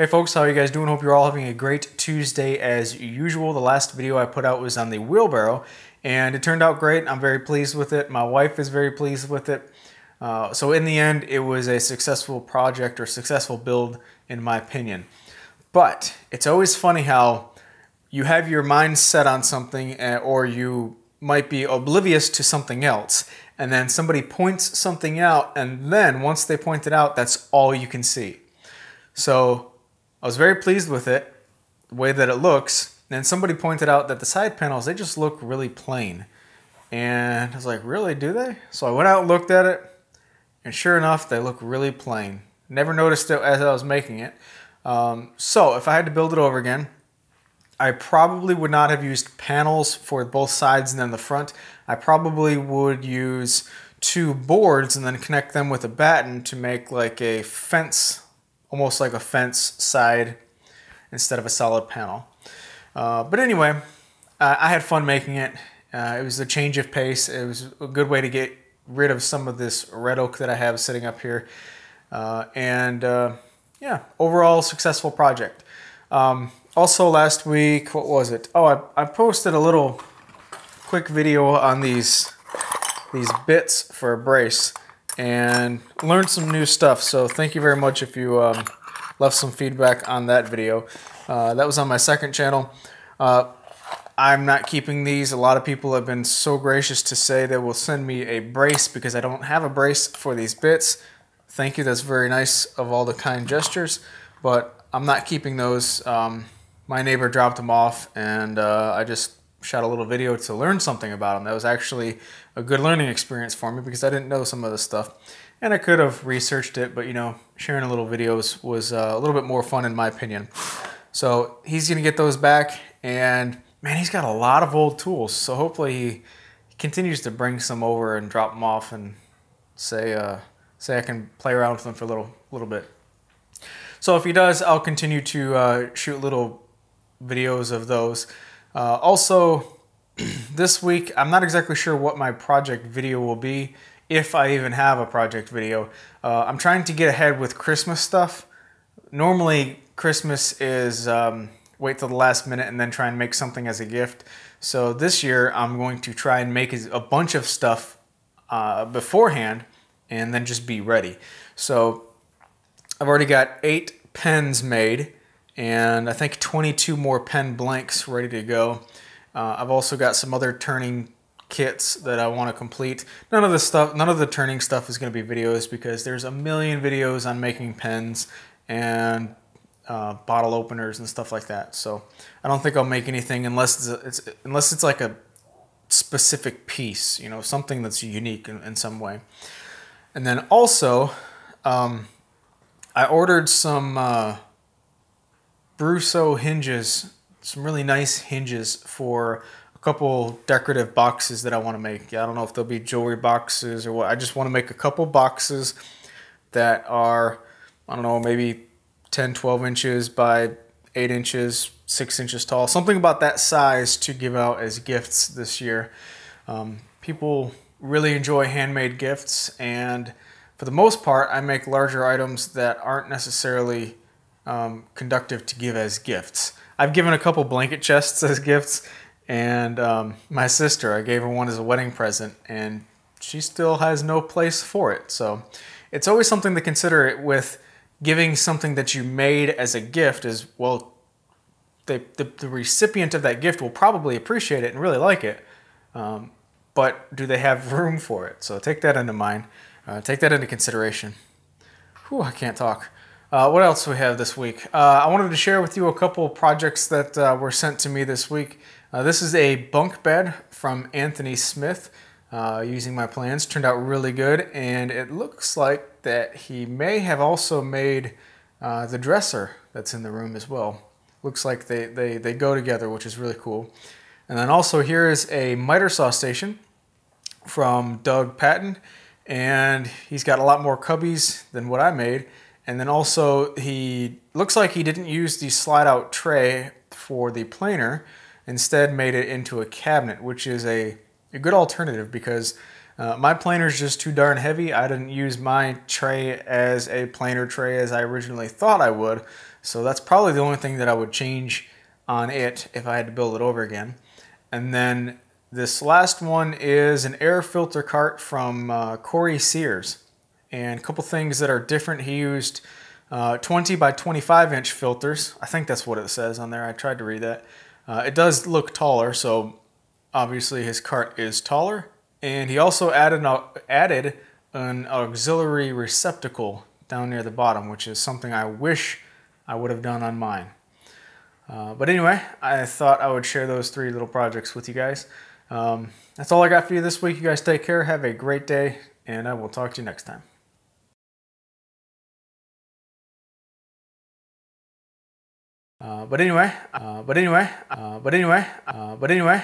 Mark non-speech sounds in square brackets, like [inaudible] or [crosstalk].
Hey folks, how are you guys doing? Hope you're all having a great Tuesday as usual. The last video I put out was on the wheelbarrow and it turned out great. I'm very pleased with it. My wife is very pleased with it. Uh, so in the end, it was a successful project or successful build in my opinion. But it's always funny how you have your mind set on something uh, or you might be oblivious to something else and then somebody points something out and then once they point it out, that's all you can see. So I was very pleased with it, the way that it looks. And somebody pointed out that the side panels, they just look really plain. And I was like, really, do they? So I went out and looked at it, and sure enough, they look really plain. Never noticed it as I was making it. Um, so if I had to build it over again, I probably would not have used panels for both sides and then the front. I probably would use two boards and then connect them with a batten to make like a fence almost like a fence side instead of a solid panel. Uh, but anyway, uh, I had fun making it. Uh, it was a change of pace. It was a good way to get rid of some of this red oak that I have sitting up here. Uh, and uh, yeah, overall successful project. Um, also last week, what was it? Oh, I, I posted a little quick video on these these bits for a brace and learned some new stuff. So thank you very much if you um, left some feedback on that video. Uh, that was on my second channel. Uh, I'm not keeping these. A lot of people have been so gracious to say they will send me a brace because I don't have a brace for these bits. Thank you. That's very nice of all the kind gestures. But I'm not keeping those. Um, my neighbor dropped them off and uh, I just shot a little video to learn something about them. That was actually a good learning experience for me because I didn't know some of the stuff. And I could have researched it, but you know, sharing a little videos was uh, a little bit more fun in my opinion. So he's gonna get those back and man, he's got a lot of old tools. So hopefully he continues to bring some over and drop them off and say, uh, say I can play around with them for a little, little bit. So if he does, I'll continue to uh, shoot little videos of those. Uh, also, [clears throat] this week, I'm not exactly sure what my project video will be, if I even have a project video. Uh, I'm trying to get ahead with Christmas stuff. Normally, Christmas is um, wait till the last minute and then try and make something as a gift. So this year, I'm going to try and make a bunch of stuff uh, beforehand and then just be ready. So I've already got eight pens made and I think 22 more pen blanks ready to go. Uh, I've also got some other turning kits that I want to complete. None of the stuff, none of the turning stuff is going to be videos because there's a million videos on making pens and uh, bottle openers and stuff like that. So I don't think I'll make anything unless it's, it's unless it's like a specific piece, you know, something that's unique in, in some way. And then also, um, I ordered some. Uh, Brusso hinges, some really nice hinges for a couple decorative boxes that I want to make. I don't know if they'll be jewelry boxes or what. I just want to make a couple boxes that are, I don't know, maybe 10, 12 inches by 8 inches, 6 inches tall. Something about that size to give out as gifts this year. Um, people really enjoy handmade gifts and for the most part I make larger items that aren't necessarily um, conductive to give as gifts. I've given a couple blanket chests as gifts, and um, my sister, I gave her one as a wedding present, and she still has no place for it. So it's always something to consider with giving something that you made as a gift is well the, the, the, recipient of that gift will probably appreciate it and really like it um, but do they have [laughs] room for it so take that into mind uh, take that into consideration Whew, i can't talk uh, what else we have this week? Uh, I wanted to share with you a couple projects that uh, were sent to me this week. Uh, this is a bunk bed from Anthony Smith uh, using my plans. Turned out really good, and it looks like that he may have also made uh, the dresser that's in the room as well. Looks like they, they, they go together, which is really cool. And then also here is a miter saw station from Doug Patton, and he's got a lot more cubbies than what I made. And then also he looks like he didn't use the slide out tray for the planer, instead made it into a cabinet, which is a, a good alternative because uh, my planer is just too darn heavy. I didn't use my tray as a planer tray as I originally thought I would. So that's probably the only thing that I would change on it if I had to build it over again. And then this last one is an air filter cart from uh, Corey Sears. And a couple things that are different. He used uh, 20 by 25 inch filters. I think that's what it says on there. I tried to read that. Uh, it does look taller, so obviously his cart is taller. And he also added, added an auxiliary receptacle down near the bottom, which is something I wish I would have done on mine. Uh, but anyway, I thought I would share those three little projects with you guys. Um, that's all I got for you this week. You guys take care. Have a great day, and I will talk to you next time. Uh, but anyway, uh, but anyway, uh, but anyway, uh, but anyway.